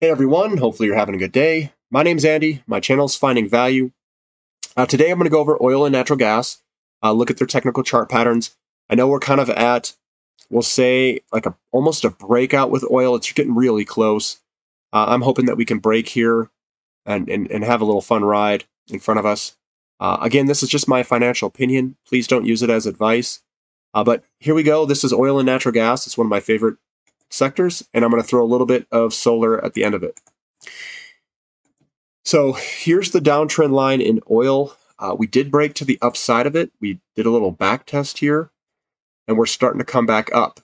Hey everyone, hopefully you're having a good day. My name's Andy, my channel's Finding Value. Uh, today I'm going to go over oil and natural gas, uh, look at their technical chart patterns. I know we're kind of at, we'll say, like a almost a breakout with oil. It's getting really close. Uh, I'm hoping that we can break here and, and, and have a little fun ride in front of us. Uh, again, this is just my financial opinion. Please don't use it as advice. Uh, but here we go. This is oil and natural gas. It's one of my favorite sectors, and I'm going to throw a little bit of solar at the end of it. So here's the downtrend line in oil. Uh, we did break to the upside of it. We did a little back test here, and we're starting to come back up.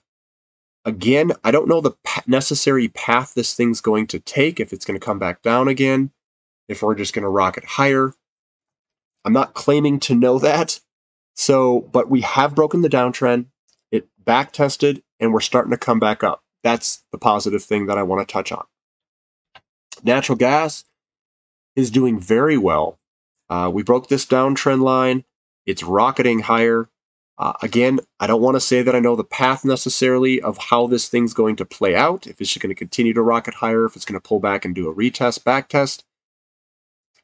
Again, I don't know the necessary path this thing's going to take, if it's going to come back down again, if we're just going to rocket higher. I'm not claiming to know that. So, but we have broken the downtrend. It back tested, and we're starting to come back up. That's the positive thing that I want to touch on. Natural gas is doing very well. Uh, we broke this downtrend line. It's rocketing higher. Uh, again, I don't want to say that I know the path necessarily of how this thing's going to play out, if it's going to continue to rocket higher, if it's going to pull back and do a retest, back test.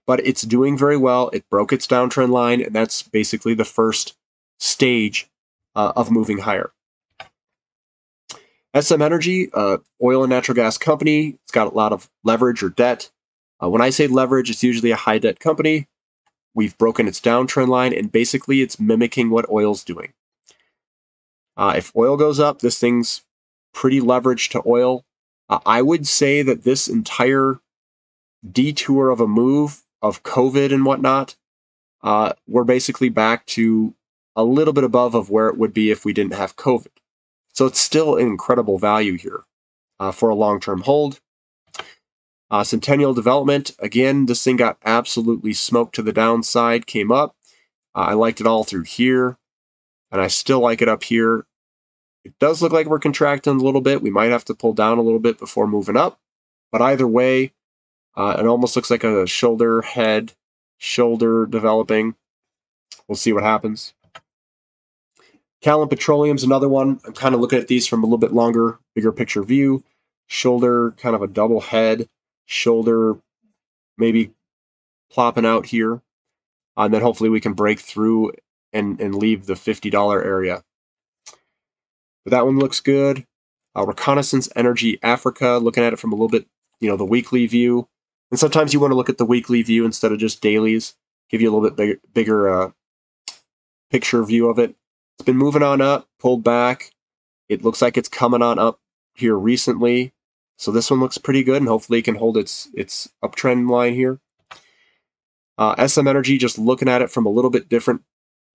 But it's doing very well. It broke its downtrend line, and that's basically the first stage uh, of moving higher. SM Energy, uh, oil and natural gas company. It's got a lot of leverage or debt. Uh, when I say leverage, it's usually a high debt company. We've broken its downtrend line, and basically it's mimicking what oil's doing. Uh, if oil goes up, this thing's pretty leveraged to oil. Uh, I would say that this entire detour of a move of COVID and whatnot, uh, we're basically back to a little bit above of where it would be if we didn't have COVID. So it's still incredible value here uh, for a long-term hold. Uh, Centennial Development, again, this thing got absolutely smoked to the downside, came up. Uh, I liked it all through here, and I still like it up here. It does look like we're contracting a little bit. We might have to pull down a little bit before moving up. But either way, uh, it almost looks like a shoulder, head, shoulder developing. We'll see what happens. Callon Petroleum's another one. I'm kind of looking at these from a little bit longer, bigger picture view. Shoulder, kind of a double head, shoulder maybe plopping out here. Uh, and then hopefully we can break through and, and leave the $50 area. But that one looks good. Uh, Reconnaissance Energy Africa, looking at it from a little bit, you know, the weekly view. And sometimes you want to look at the weekly view instead of just dailies. Give you a little bit bigger, bigger uh, picture view of it. It's been moving on up, pulled back. It looks like it's coming on up here recently. So this one looks pretty good, and hopefully it can hold its its uptrend line here. Uh, SM Energy, just looking at it from a little bit different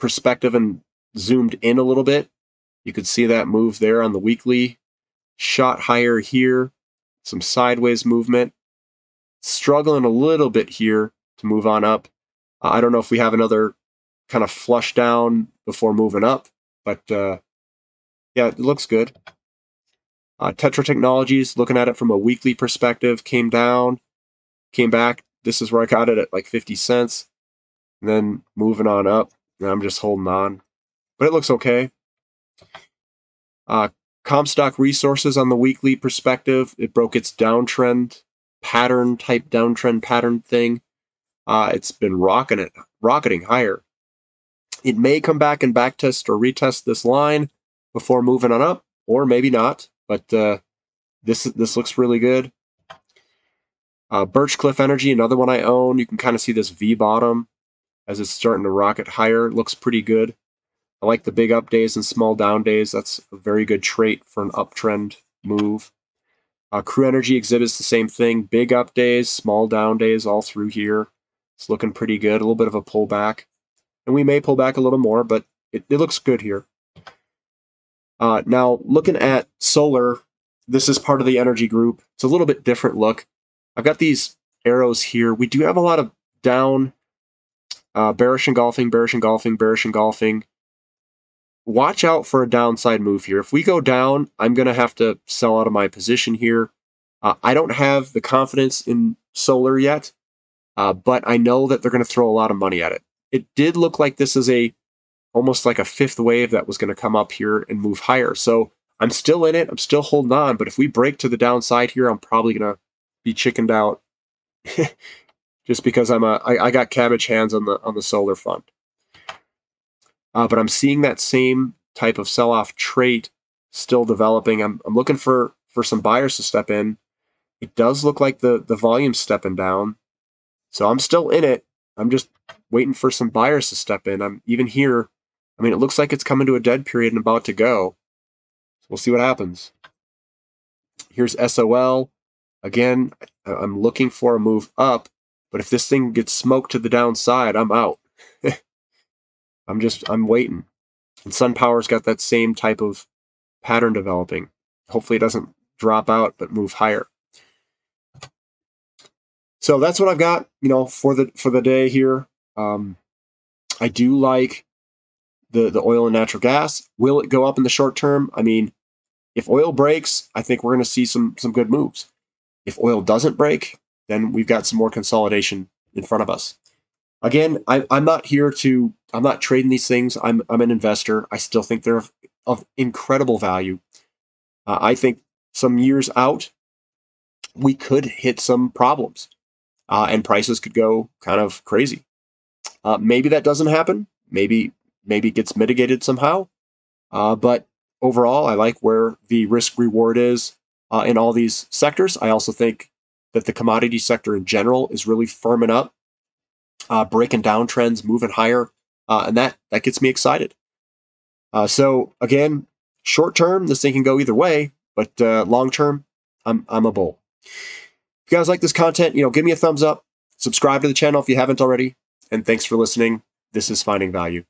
perspective and zoomed in a little bit. You could see that move there on the weekly. Shot higher here, some sideways movement. Struggling a little bit here to move on up. Uh, I don't know if we have another kind of flush down before moving up. But uh, yeah, it looks good. Uh, Tetra Technologies, looking at it from a weekly perspective, came down, came back. This is where I got it at like 50 cents. And then moving on up. And I'm just holding on. But it looks okay. Uh, Comstock Resources on the weekly perspective, it broke its downtrend pattern type downtrend pattern thing. Uh, it's been rocking it, rocketing higher. It may come back and backtest or retest this line before moving on up, or maybe not. But uh, this this looks really good. Uh, Birchcliff Energy, another one I own. You can kind of see this V bottom as it's starting to rocket higher. It looks pretty good. I like the big up days and small down days. That's a very good trait for an uptrend move. Uh, Crew Energy exhibits the same thing. Big up days, small down days all through here. It's looking pretty good. A little bit of a pullback and we may pull back a little more, but it, it looks good here. Uh, now, looking at solar, this is part of the energy group. It's a little bit different look. I've got these arrows here. We do have a lot of down, uh, bearish engulfing, bearish engulfing, bearish engulfing. Watch out for a downside move here. If we go down, I'm going to have to sell out of my position here. Uh, I don't have the confidence in solar yet, uh, but I know that they're going to throw a lot of money at it it did look like this is a almost like a fifth wave that was going to come up here and move higher. So I'm still in it. I'm still holding on. But if we break to the downside here, I'm probably going to be chickened out just because I'm a I, I got cabbage hands on the on the solar fund. Uh, but I'm seeing that same type of sell-off trait still developing. I'm I'm looking for for some buyers to step in. It does look like the the volume's stepping down. So I'm still in it. I'm just waiting for some buyers to step in. I'm even here. I mean, it looks like it's coming to a dead period and about to go. So we'll see what happens. Here's SOL. Again, I'm looking for a move up, but if this thing gets smoked to the downside, I'm out. I'm just, I'm waiting. And SunPower's got that same type of pattern developing. Hopefully it doesn't drop out, but move higher. So that's what I've got, you know, for the for the day here. Um, I do like the the oil and natural gas. Will it go up in the short term? I mean, if oil breaks, I think we're going to see some some good moves. If oil doesn't break, then we've got some more consolidation in front of us. Again, I, I'm not here to I'm not trading these things. I'm I'm an investor. I still think they're of, of incredible value. Uh, I think some years out, we could hit some problems uh, and prices could go kind of crazy. Uh, maybe that doesn't happen. Maybe maybe it gets mitigated somehow. Uh, but overall, I like where the risk reward is uh, in all these sectors. I also think that the commodity sector in general is really firming up, uh, breaking down trends, moving higher, uh, and that that gets me excited. so again, short term, this thing can go either way, but long term, I'm I'm a bull. If you guys like this content, you know, give me a thumbs up, subscribe to the channel if you haven't already, and thanks for listening. This is Finding Value.